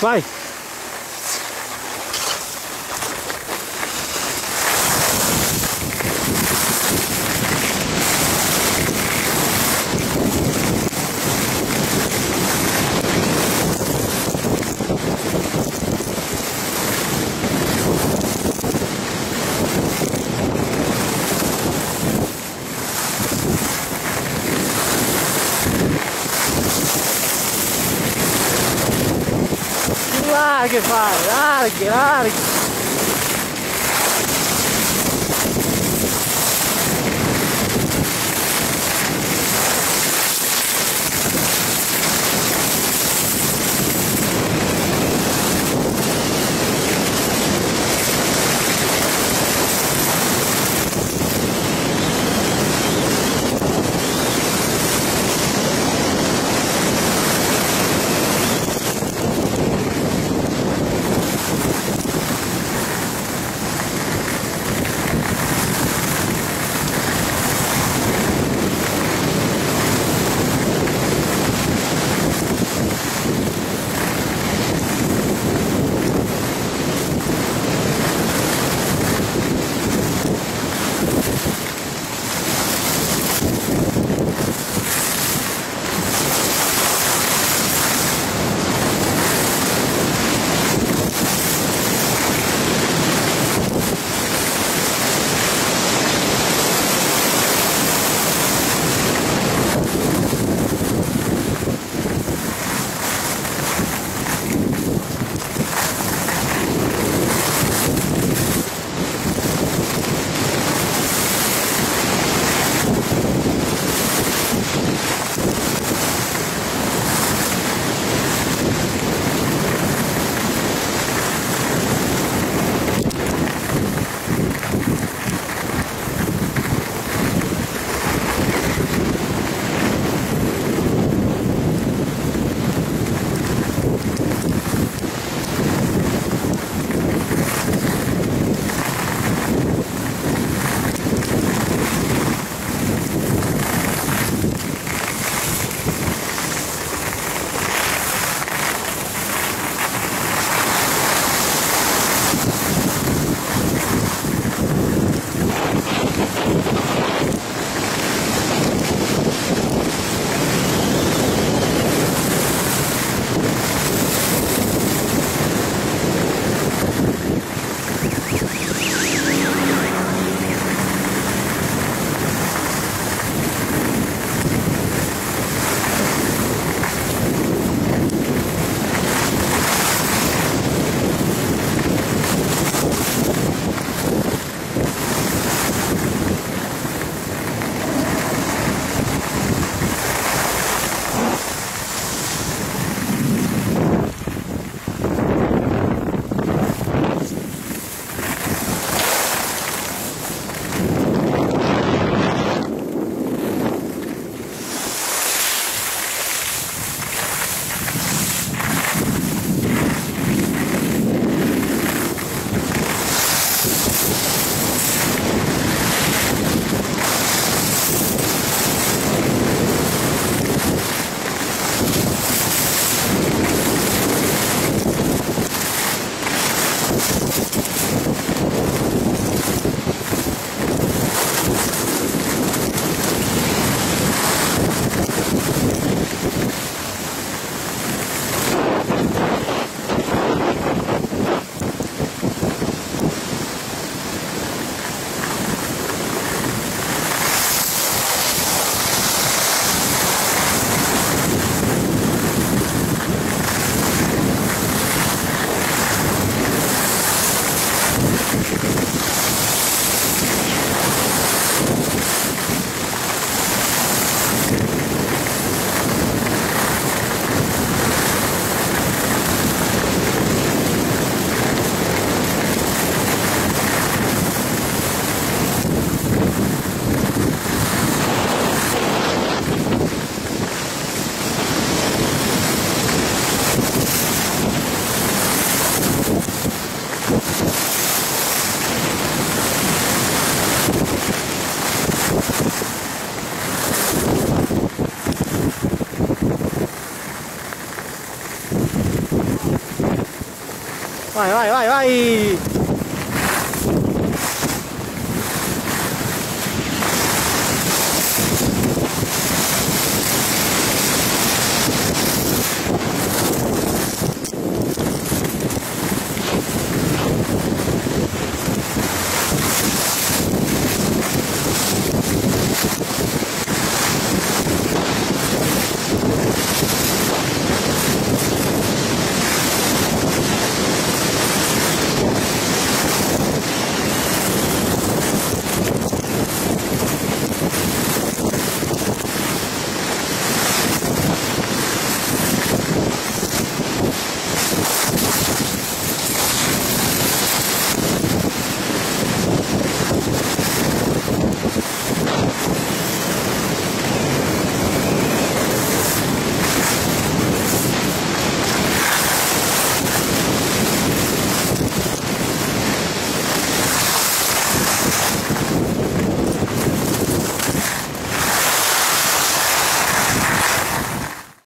Vai. Largue, vai, largue, largue. Vai, vai, vai, vai!